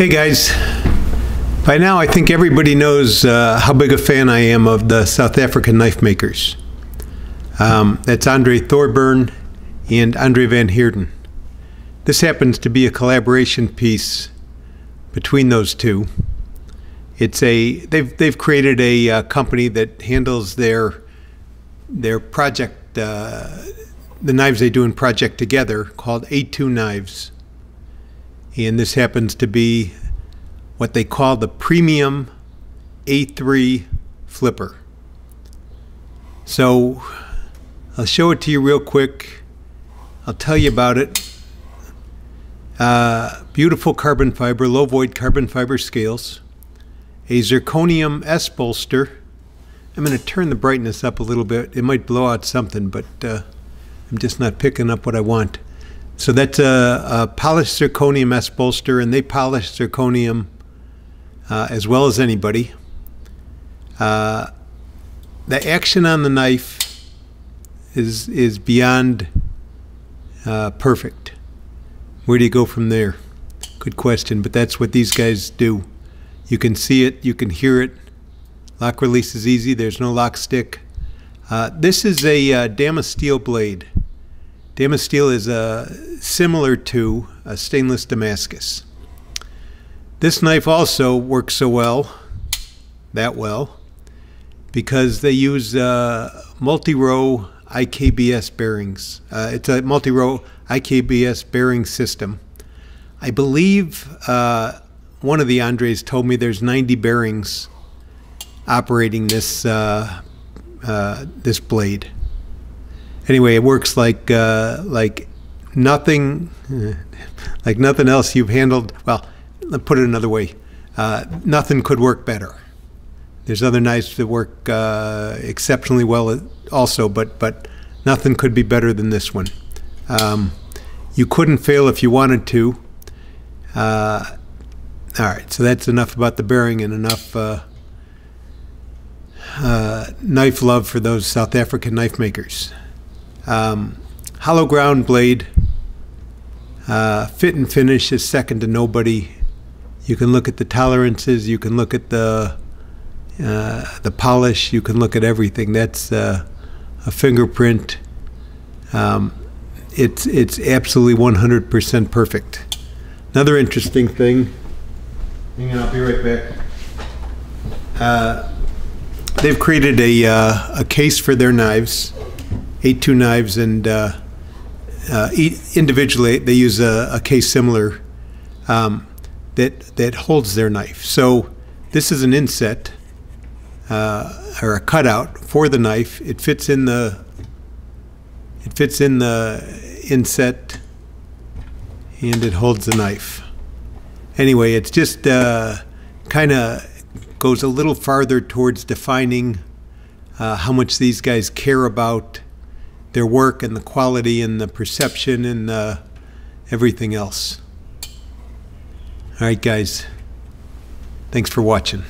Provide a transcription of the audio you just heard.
Hey guys, by now I think everybody knows uh, how big a fan I am of the South African knife makers. Um, that's Andre Thorburn and Andre Van Heerden. This happens to be a collaboration piece between those two. It's a they've they've created a uh, company that handles their their project uh, the knives they do in project together called A2 Knives and this happens to be what they call the premium A3 flipper. So I'll show it to you real quick. I'll tell you about it. Uh, beautiful carbon fiber, low void carbon fiber scales, a zirconium S bolster. I'm going to turn the brightness up a little bit. It might blow out something, but uh, I'm just not picking up what I want. So that's a, a polished zirconium S bolster, and they polish zirconium uh, as well as anybody. Uh, the action on the knife is is beyond uh, perfect. Where do you go from there? Good question, but that's what these guys do. You can see it, you can hear it. Lock release is easy. There's no lock stick. Uh, this is a uh, Damasteel blade. Damasteel is uh, similar to a stainless Damascus. This knife also works so well, that well, because they use uh, multi-row IKBS bearings. Uh, it's a multi-row IKBS bearing system. I believe uh, one of the Andres told me there's 90 bearings operating this uh, uh, this blade anyway, it works like uh, like nothing, like nothing else you've handled. Well, let put it another way, uh, nothing could work better. There's other knives that work uh, exceptionally well also, but but nothing could be better than this one. Um, you couldn't fail if you wanted to. Uh, all right, so that's enough about the bearing and enough uh, uh, knife love for those South African knife makers. Um, hollow ground blade, uh, fit and finish is second to nobody. You can look at the tolerances, you can look at the uh, the polish, you can look at everything. That's uh, a fingerprint. Um, it's it's absolutely 100% perfect. Another interesting thing. Hang on, I'll be right back. Uh, they've created a uh, a case for their knives A2 knives, and uh, uh, individually they use a, a case similar um, that that holds their knife. So this is an inset uh, or a cutout for the knife. It fits in the it fits in the inset, and it holds the knife. Anyway, it's just uh, kind of goes a little farther towards defining uh, how much these guys care about their work and the quality and the perception and uh, everything else. All right, guys. Thanks for watching.